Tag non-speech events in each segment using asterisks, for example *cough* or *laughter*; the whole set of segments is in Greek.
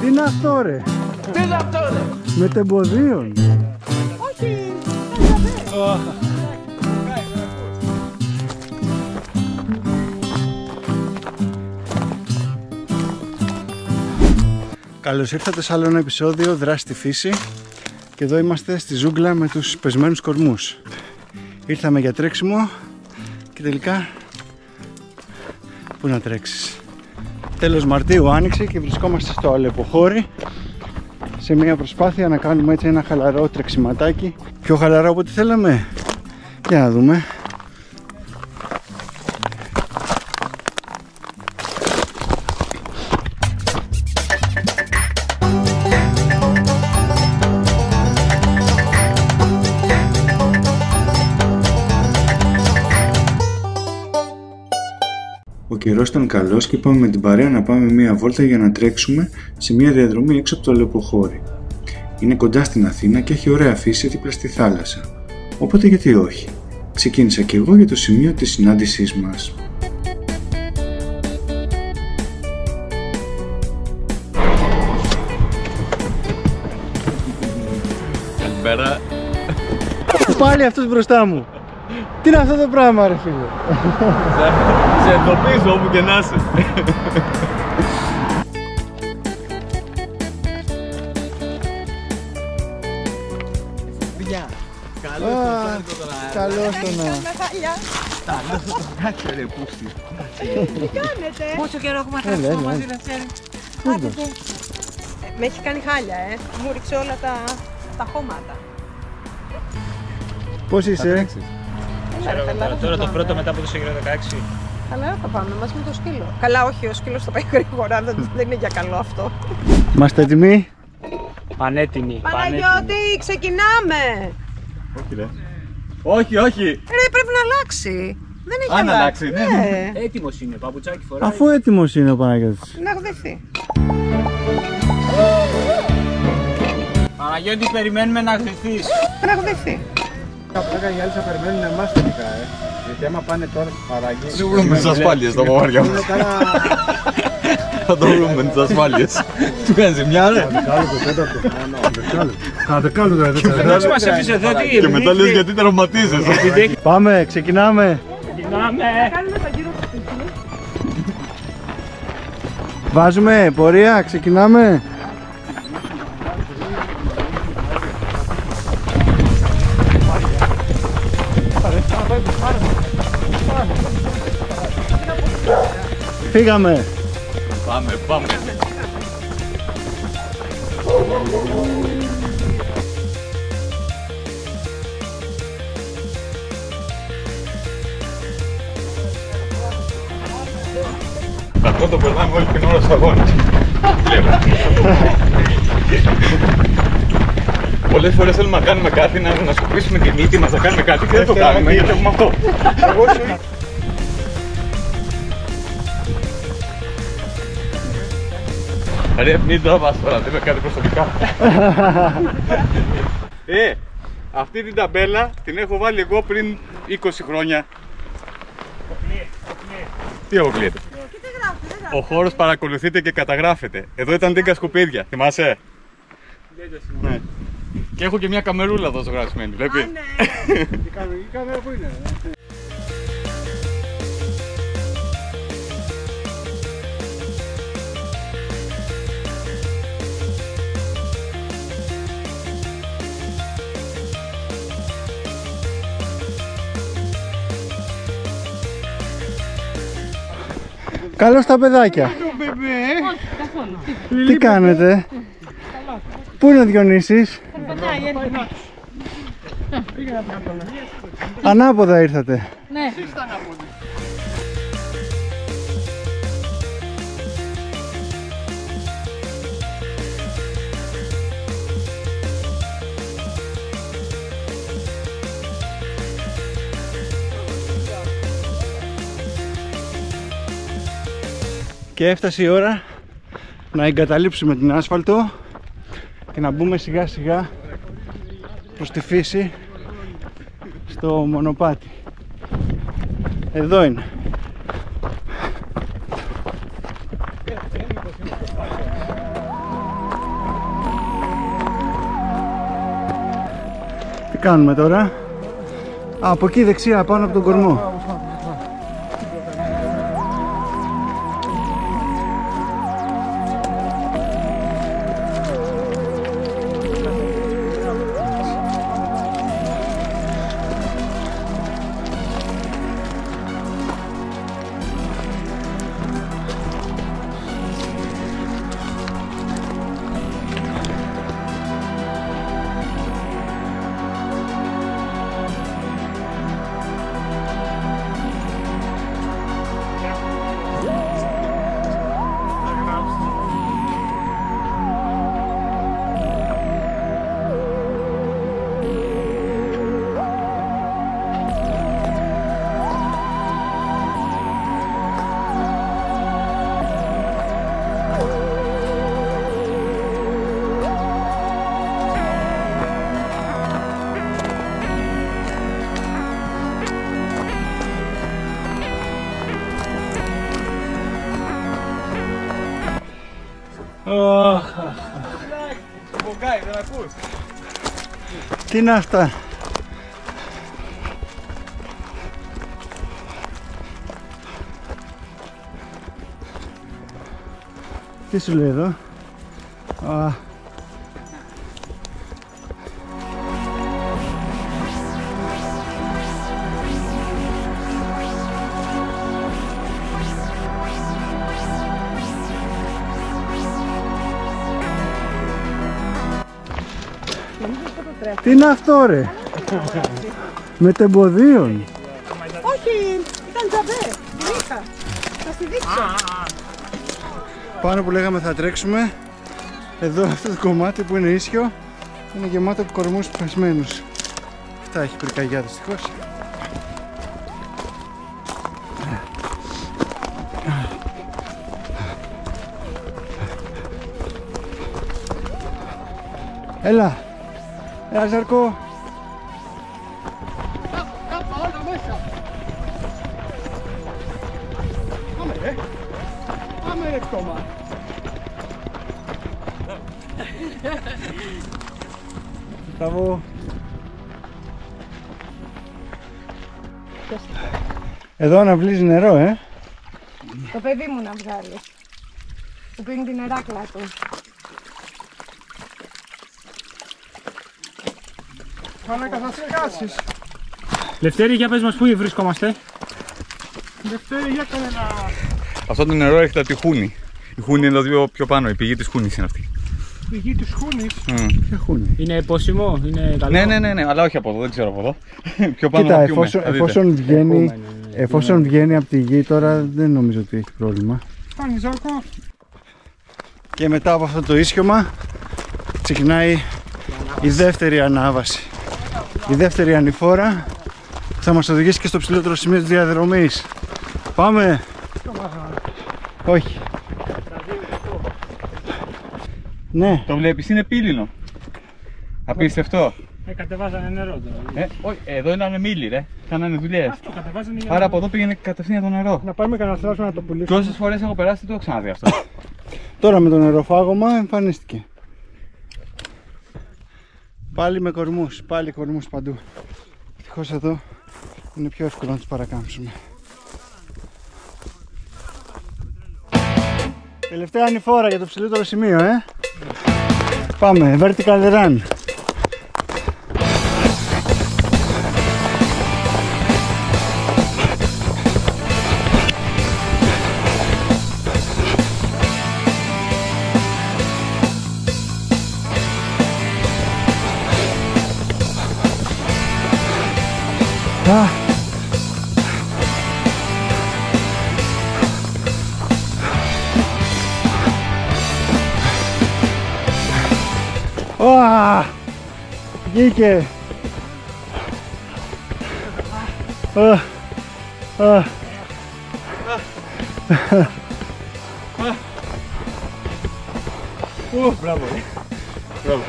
Τι είναι αυτό ρε, Τι είναι αυτό ρε; με τεμποδίων. Όχι, Καλώς ήρθατε σε άλλο ένα επεισόδιο Δράση στη φύση και εδώ είμαστε στη ζούγκλα με τους πεσμένους κορμούς. Ήρθαμε για τρέξιμο και τελικά πού να τρέξεις. Τέλος Μαρτίου άνοιξε και βρισκόμαστε στο Αλεποχώρι σε μια προσπάθεια να κάνουμε έτσι ένα χαλαρό τρεξιματάκι πιο χαλαρό από ό,τι θέλαμε. Για να δούμε. Καιρός ήταν καλός και είπαμε με την παρέα να πάμε μία βόλτα για να τρέξουμε σε μία διαδρομή έξω από το Αλεποχώρι. Είναι κοντά στην Αθήνα και έχει ωραία φύση δίπλα στη θάλασσα. Οπότε γιατί όχι; Ξεκίνησα και εγώ για το σημείο της συνάντησής μας. Καλημέρα. Πάλι αυτός μπροστά μου. Τι είναι αυτό το πράγμα ρε φίλε; Σε εντοπίζω όπου και να είσαι. Παιδιά, καλό Α, Καλώς το να. με χαλιά. Κάτσε ρε πούστη. Τι κάνετε. Πόσο καιρό έχουμε Έλα, χάσει έλα, μαζί έλα. να ξέρει. Με έχει κάνει χάλια, ε. Μου ρίξε όλα τα, τα χώματα. Πώς είσαι; Χαλαρά Τώρα το θα πρώτο πάμε. μετά από το καιρό 16. Χαλαρά θα πάμε μαζί με το σκύλο. Καλά, όχι, ο σκύλος θα πάει γρήγορα. Δεν, δεν είναι για καλό αυτό. Είμαστε έτοιμοι; Πανέτοιμη. Παναγιώτη, ξεκινάμε. Όχι ρε. Όχι, όχι. Ρε, πρέπει να αλλάξει. Δεν έχει Αν αλλάξει, ναι. ναι. Έτοιμος είναι, παπουτσάκι φοράει. Αφού έτοιμος είναι ο Παναγιώτης. Να γδευτεί. Παναγιώτης, περιμένουμε να χτυθείς. Να γδευτεί. Απλά οι άλλοι θα περιμένουν εμάς τελικά, ε. Γιατί άμα πάνε τώρα παραγγεί. Θα βρούμε τις ασφάλειες στα μαμάρια μας. Θα το βρούμε τις ασφάλειες. Του κάνεις μια ρε. Κάνα δεκάλεπτο τώρα, δεν Εντάξει, μας αφήσει εδώ, τι Και μετά λες γιατί τραυματίζεσαι. Πάμε, ξεκινάμε. Ξεκινάμε. Κάνουμε τα γύρω του σπιτιού. Βάζουμε πορεία, ξεκινάμε. Φύγαμε. Πάμε, πάμε. Αυτό το περνάμε όλη την ώρα στους αγώνες. *laughs* Πολλές φορές θέλουμε να κάνουμε κάτι, να, να σκουπίσουμε τη μύτη μας, να κάνουμε κάτι και δεν το κάνουμε γιατί έχουμε αυτό. Ρε, μην τραβάς τώρα, δεν με κάτι προσωπικά. ε, αυτή την ταμπέλα την έχω βάλει εγώ πριν 20 χρόνια. Τι αποκλείεται; Ο χώρος παρακολουθείται και καταγράφεται. Εδώ ήταν τίγκα σκουπίδια, θυμάσαι; Ναι. Και έχω και μια καμερούλα εδώ ζωγραφισμένη, βλέπει; Α, ναι. *laughs* Η κάμερα που είναι. Καλώς τα παιδάκια. Τι κάνετε; Πού είναι ο Διονύσης; Ανάποδα ήρθατε. Ναι. και έφτασε η ώρα να εγκαταλείψουμε την άσφαλτο και να μπούμε σιγά σιγά προς τη φύση στο μονοπάτι. Εδώ είναι. Τι κάνουμε τώρα; Από εκεί δεξιά πάνω από τον κορμό. तिन हस्ता त्यसो लिएर Τι σου λέει εδώ. Α, τι είναι αυτό ρε; Μετεμποδίων. Όχι, ήταν τζαμπέ. Την είχα. Θα στη δείξω. Πάνω που λέγαμε θα τρέξουμε Εδώ αυτό το κομμάτι που είναι ίσιο Είναι γεμάτο από κορμούς πεσμένους Αυτά έχει πυρκαγιά δυστυχώς Έλα Έλα Ζαρκό Πάμε ρε κόμμα Μπράβο Εδώ αναβλύζει νερό ε Το παιδί μου να βγάλει. Που πίνει την νεράκλα του. Μαλάκα θα σκάσεις Λευτέρη, για πες μας πού βρισκόμαστε. Δευτέρη για κάνε ένα Αυτό το νερό έρχεται από τη Χούνη. Η Χούνη είναι εδώ πιο πάνω, η πηγή της Χούνης είναι αυτή. πηγή της Χούνης Μμ. Ποια Χούνη; Είναι πόσιμο, είναι καλό. Ναι, ναι, ναι, ναι, αλλά όχι από εδώ, δεν ξέρω από εδώ. *laughs* πιο πάνω Κοίτα να πιούμε, εφόσον, θα δείτε. εφόσον βγαίνει Έχουμε, ναι, ναι. Εφόσον βγαίνει από τη γη τώρα δεν νομίζω ότι έχει πρόβλημα Φτάνει, Ζάρκο. Και μετά από αυτό το ίσιωμα ξεκινάει η δεύτερη ανάβαση. Η δεύτερη ανηφόρα που θα μας οδηγήσει και στο ψηλότερο σημείο της διαδρομής. Πάμε! Όχι. Ναι, Το βλέπεις, είναι πύληνο. Απίστευτο. Ε, κατεβάζανε νερό τώρα. Ε, όχι, εδώ ήταν μίλη, ρε. Κάνανε δουλειές. Αυτό κατεβάζανε για Άρα από εδώ πήγαινε κατευθείαν το νερό. να πάμε κανένα να το πουλήσουμε. Τόσες φορές έχω περάσει, δεν το έχω ξαναδεί αυτό. Τώρα με το νεροφάγωμα εμφανίστηκε. Πάλι με κορμούς, πάλι κορμούς παντού. Ευτυχώς εδώ είναι πιο εύκολο να τους παρακάμψουμε. Τελευταία ανηφόρα για το ψηλότερο σημείο, ε. Πάμε, vertical run. Α. Ωα! Βγήκε! Α, α. Ου, μπράβο. Μπράβο.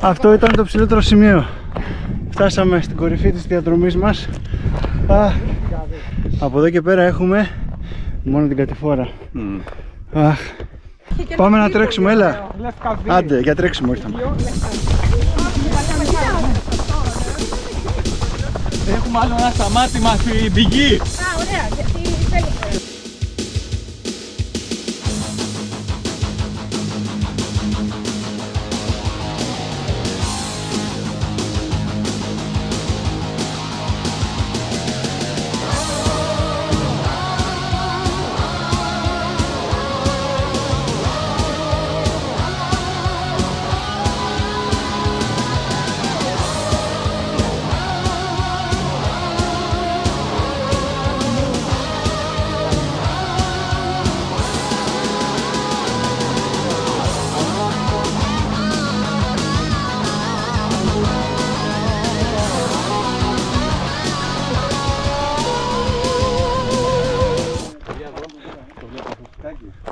Αυτό ήταν το ψηλότερο σημείο. Φτάσαμε στην κορυφή της διαδρομής μας. Α, από εδώ και πέρα έχουμε μόνο την κατηφόρα. Μμ. Αχ, Πάμε να τρέξουμε, έλα. Άντε, για τρέξιμο ήρθαμε. Έχουμε άλλο ένα σταμάτημα στην πηγή. Α, ωραία.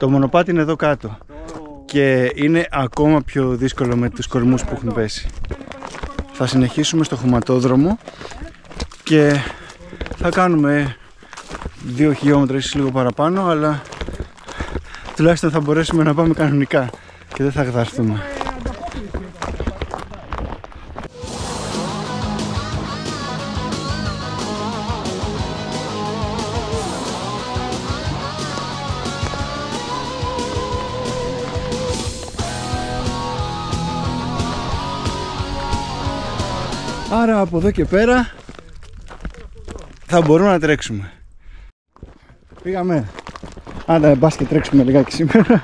Το μονοπάτι είναι εδώ κάτω και είναι ακόμα πιο δύσκολο με τους κορμούς που έχουν πέσει. Θα συνεχίσουμε στο χωματόδρομο και θα κάνουμε δύο χιλιόμετρα ίσως λίγο παραπάνω αλλά τουλάχιστον θα μπορέσουμε να πάμε κανονικά και δεν θα γδαρθούμε. Άρα από εδώ και πέρα θα μπορούμε να τρέξουμε. Πήγαμε. Άντε, μπας και τρέξουμε λιγάκι σήμερα.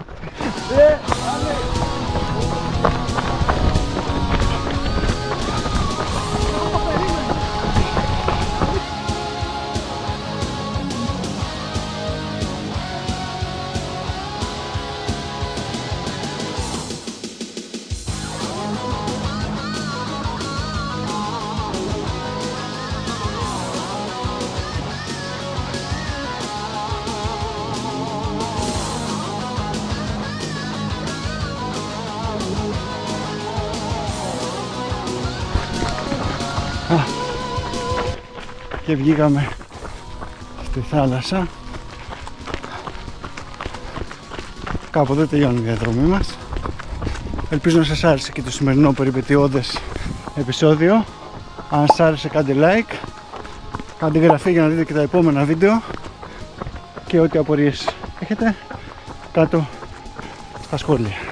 Και βγήκαμε στη θάλασσα. Κάπου εδώ τελειώνει η διαδρομή μας. Ελπίζω να σας άρεσε και το σημερινό περιπετειώδες επεισόδιο. Αν σας άρεσε κάντε like κάντε εγγραφή για να δείτε και τα επόμενα βίντεο. Και ό,τι απορίες έχετε κάτω στα σχόλια